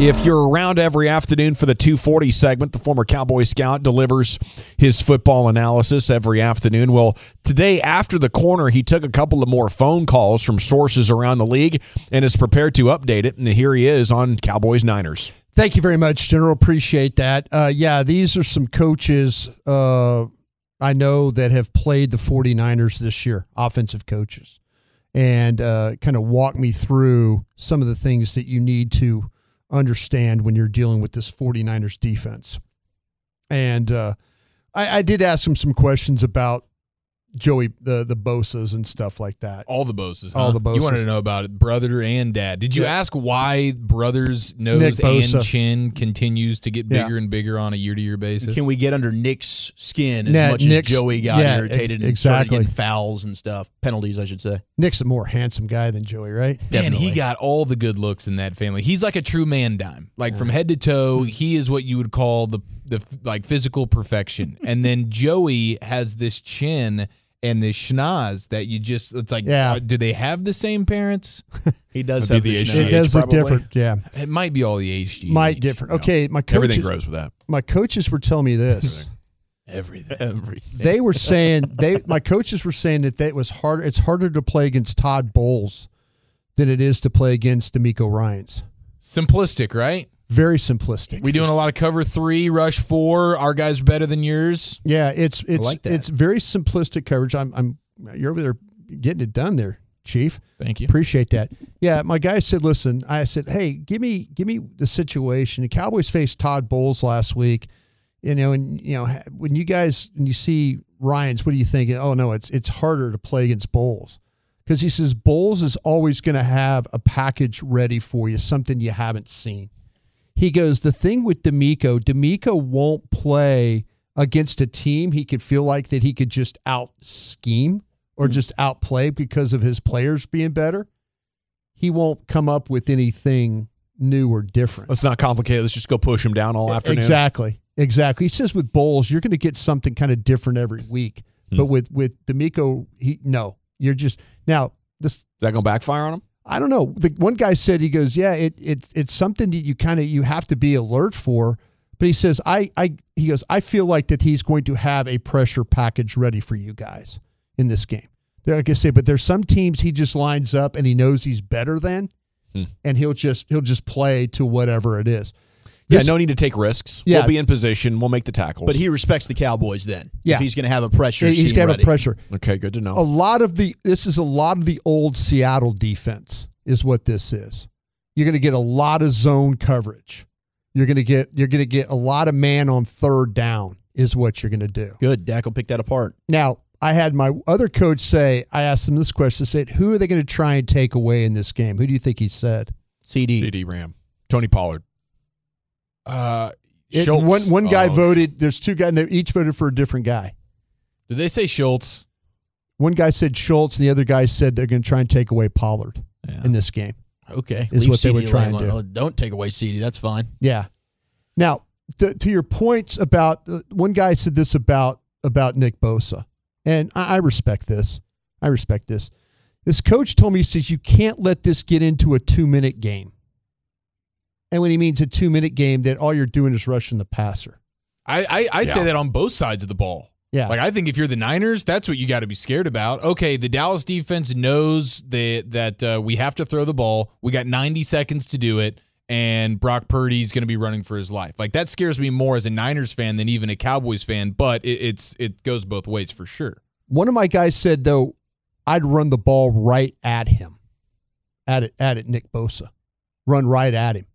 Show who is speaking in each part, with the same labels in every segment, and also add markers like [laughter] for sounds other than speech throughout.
Speaker 1: If you're around every afternoon for the 240 segment, the former Cowboy Scout delivers his football analysis every afternoon. Well, today after the corner, he took a couple of more phone calls from sources around the league and is prepared to update it. And here he is on Cowboys Niners.
Speaker 2: Thank you very much, General. Appreciate that. Uh, yeah, these are some coaches uh, I know that have played the 49ers this year, offensive coaches, and uh, kind of walk me through some of the things that you need to understand when you're dealing with this 49ers defense. And uh, I, I, did ask him some questions about Joey the the Bosa's and stuff like that.
Speaker 3: All the Bosa's.
Speaker 2: Huh? All the Bosa's.
Speaker 3: You wanted to know about it, brother and dad. Did you yeah. ask why brother's nose and chin continues to get bigger yeah. and bigger on a year to year basis?
Speaker 4: Can we get under Nick's skin as much Nick's, as Joey got yeah, irritated and exactly. started getting fouls and stuff, penalties, I should say.
Speaker 2: Nick's a more handsome guy than Joey, right?
Speaker 3: Man, he got all the good looks in that family. He's like a true man dime. Like from head to toe, he is what you would call the the like physical perfection. and then Joey has this chin and the schnoz that you just it's like yeah. Uh, do they have the same parents? [laughs]
Speaker 4: he does have the, the
Speaker 2: It does look different. Yeah.
Speaker 3: It might be all the HGH.
Speaker 2: Might different. Okay, my coaches,
Speaker 1: everything grows with that.
Speaker 2: My coaches were telling me this.
Speaker 3: everything.
Speaker 4: Everything.
Speaker 2: They were saying they my coaches were saying that it was harder it's harder to play against Todd Bowles than it is to play against DeMeco Ryans.
Speaker 3: Simplistic, right?
Speaker 2: Very simplistic.
Speaker 3: We doing a lot of cover three, rush four. Our guys better than yours.
Speaker 2: Yeah, it's it's like it's very simplistic coverage. I'm I'm you're over there getting it done there, Chief.
Speaker 3: Thank you.
Speaker 2: Appreciate that. Yeah, my guy said, listen, I said, hey, give me give me the situation. The Cowboys faced Todd Bowles last week. You know, and you know when you guys when you see Ryans, what do you think? Oh no, it's it's harder to play against Bowles because he says Bowles is always going to have a package ready for you, something you haven't seen he goes, the thing with DeMeco, DeMeco won't play against a team he could feel like that he could just out scheme or mm-hmm. just outplay because of his players being better. He won't come up with anything new or different.
Speaker 1: Let's not complicate it. Let's just go push him down all afternoon.
Speaker 2: Exactly. Exactly. He says with Bowles, you're going to get something kind of different every week. Hmm. But with with DeMeco, he no. You're just now this Is
Speaker 1: that going to backfire on him?
Speaker 2: I don't know. The one guy said he goes, yeah, it, it it's something that you kind of you have to be alert for. But he says, I I he goes, I feel like that he's going to have a pressure package ready for you guys in this game. Like I say, but there's some teams he just lines up and he knows he's better than, hmm. and he'll just he'll just play to whatever it is.
Speaker 1: Yeah, no need to take risks. Yeah. We'll be in position. We'll make the tackles.
Speaker 4: But he respects the Cowboys then.
Speaker 2: Yeah.
Speaker 4: If he's going to have a pressure
Speaker 2: He's going to have a pressure.
Speaker 1: Okay, good to know.
Speaker 2: A lot of the this is a lot of the old Seattle defense is what this is. You're going to get a lot of zone coverage. You're going to get you're going to get a lot of man on third down is what you're going to do.
Speaker 4: Good. Dak will pick that apart.
Speaker 2: Now, I had my other coach say, I asked him this question. I said, who are they going to try and take away in this game? Who do you think he said?
Speaker 4: CeeDee.
Speaker 1: CeeDee Lamb. Tony Pollard.
Speaker 3: Uh,
Speaker 2: it, one one guy oh. voted. There's two guys. They each voted for a different guy.
Speaker 3: Did they say Schultz?
Speaker 2: One guy said Schultz, and the other guy said they're going to try and take away Pollard yeah. in this game.
Speaker 4: Okay,
Speaker 2: is Leave what CeeDee they were trying to do.
Speaker 4: Don't take away CeeDee. That's fine.
Speaker 2: Yeah. Now, to, to your points about uh, one guy said this about about Nick Bosa, and I, I respect this. I respect this. This coach told me he says you can't let this get into a two minute game. And when he means a two minute game, that all you're doing is rushing the passer.
Speaker 3: I I, I yeah. say that on both sides of the ball.
Speaker 2: Yeah.
Speaker 3: Like I think if you're the Niners, that's what you got to be scared about. Okay, the Dallas defense knows that that uh, we have to throw the ball. We got 90 seconds to do it and Brock Purdy's going to be running for his life. Like that scares me more as a Niners fan than even a Cowboys fan, but it, it's it goes both ways for sure.
Speaker 2: One of my guys said though, I'd run the ball right at him. At it at it Nick Bosa. Run right at him.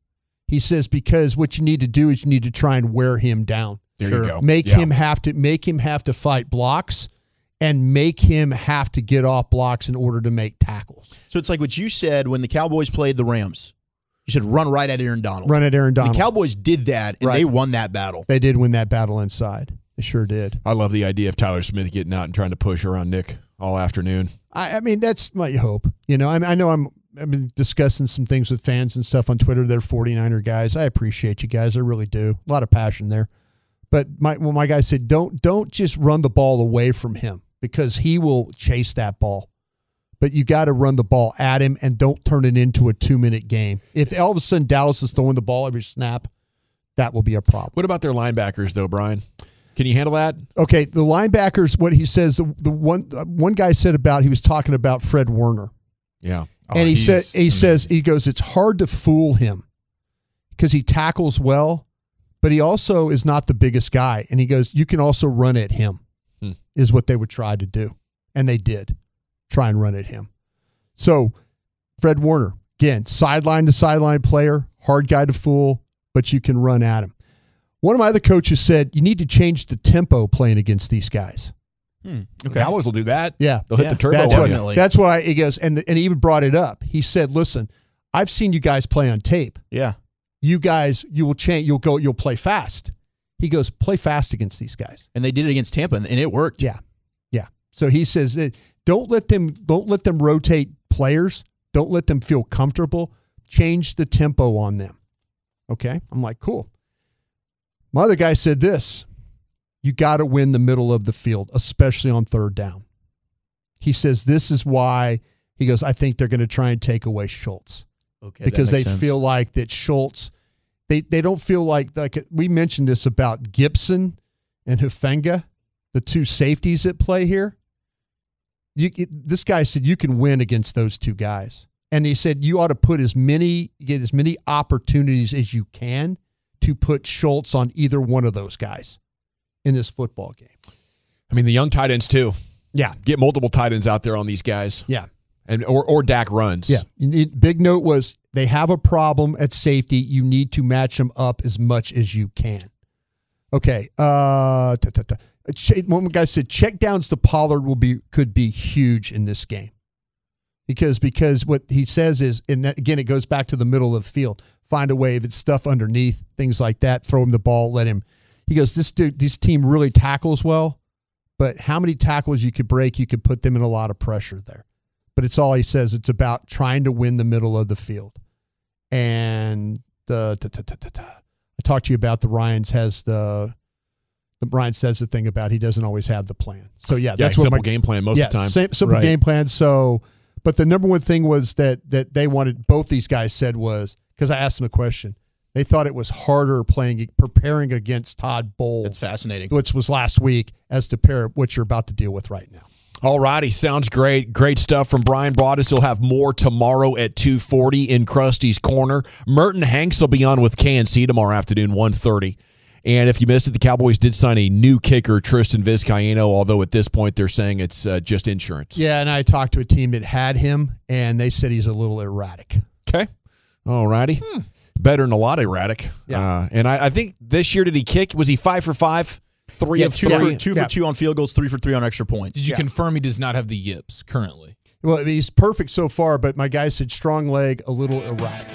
Speaker 2: He says because what you need to do is you need to try and wear him down.
Speaker 1: There sure. you go.
Speaker 2: Make yeah. him have to make him have to fight blocks and make him have to get off blocks in order to make tackles.
Speaker 4: So it's like what you said when the Cowboys played the Rams. You said run right at Aaron Donald.
Speaker 2: Run at Aaron Donald.
Speaker 4: The Cowboys did that and right. they won that battle.
Speaker 2: They did win that battle inside. They sure did.
Speaker 1: I love the idea of Tyler Smith getting out and trying to push around Nick all afternoon.
Speaker 2: I, I mean, that's my hope. You know, I, I know I'm I've been discussing some things with fans and stuff on Twitter. They're 49er guys. I appreciate you guys. I really do. A lot of passion there. But my well, my guy said, don't don't just run the ball away from him because he will chase that ball. but you got to run the ball at him and don't turn it into a two minute game. If all of a sudden Dallas is throwing the ball every snap, that will be a problem.
Speaker 1: What about their linebackers, though, Bryan? Can you handle that?
Speaker 2: Okay, the linebackers. What he says, the, the one uh, one guy said about he was talking about Fred Warner.
Speaker 1: Yeah,
Speaker 2: oh, and he said he says he goes, it's hard to fool him because he tackles well, but he also is not the biggest guy. And he goes, you can also run at him, hmm. is what they would try to do, and they did try and run at him. So Fred Warner again, sideline to sideline player, hard guy to fool, but you can run at him. One of my other coaches said you need to change the tempo playing against these guys.
Speaker 1: Hmm. Okay. Cowboys will do that.
Speaker 2: Yeah,
Speaker 1: they'll hit
Speaker 2: yeah.
Speaker 1: the turbo.
Speaker 2: That's what, that's why he goes, and and he even brought it up. He said, "Listen, I've seen you guys play on tape.
Speaker 4: Yeah,
Speaker 2: you guys, you will change. You'll go. You'll play fast." He goes, "Play fast against these guys,"
Speaker 4: and they did it against Tampa, and it worked.
Speaker 2: Yeah, yeah. So he says, "Don't let them. Don't let them rotate players. Don't let them feel comfortable. Change the tempo on them." Okay, I'm like, cool. My other guy said this you got to win the middle of the field, especially on third down. He says this is why he goes, I think they're going to try and take away Schultz.
Speaker 4: Okay.
Speaker 2: Because they
Speaker 4: sense.
Speaker 2: feel like that Schultz, they, they don't feel like, like we mentioned this about Gipson and Hufanga, the two safeties at play here. You, this guy said you can win against those two guys. And he said you ought to put as many, get as many opportunities as you can to put Schultz on either one of those guys in this football game.
Speaker 1: I mean, the young tight ends too.
Speaker 2: Yeah,
Speaker 1: get multiple tight ends out there on these guys.
Speaker 2: Yeah,
Speaker 1: and or or Dak runs.
Speaker 2: Yeah, need, big note was they have a problem at safety. You need to match them up as much as you can. Okay. Uh, ta, ta, ta. One guy said check downs to Pollard will be could be huge in this game because because what he says is and that, again it goes back to the middle of the field find a way if it's stuff underneath things like that throw him the ball let him he goes this dude this team really tackles well but how many tackles you could break you could put them in a lot of pressure there but it's all he says it's about trying to win the middle of the field and the da, da, da, I talked to you about the Ryans has the the Brian says the thing about he doesn't always have the plan. So yeah,
Speaker 1: that's
Speaker 2: yeah,
Speaker 1: simple my, game plan most
Speaker 2: yeah,
Speaker 1: of the time.
Speaker 2: simple right. game plan. So but the number one thing was that that they wanted both these guys said was because I asked them a question. They thought it was harder playing preparing against Todd Bowles.
Speaker 4: That's fascinating.
Speaker 2: Which was last week as to pair what you're about to deal with right now.
Speaker 1: All righty, sounds great. Great stuff from Bryan Broaddus. He'll have more tomorrow at 2:40 in Krusty's Corner. Merton Hanks will be on with KNC tomorrow afternoon, 1:30. And if you missed it, the Cowboys did sign a new kicker, Tristan Vizcaino, although at this point they're saying it's uh, just insurance.
Speaker 2: Yeah, and I talked to a team that had him, and they said he's a little erratic.
Speaker 1: Okay. All righty. Hmm. Better than a lot erratic. Yeah. Uh, and I, I, think this year, did he kick? Was he five for five? Three
Speaker 4: yeah,
Speaker 1: of
Speaker 4: two
Speaker 1: three?
Speaker 4: For, two yeah. for two on field goals, three for three on extra points.
Speaker 3: Did you yeah. confirm he does not have the yips currently?
Speaker 2: Well, he's perfect so far, but my guy said strong leg, a little erratic.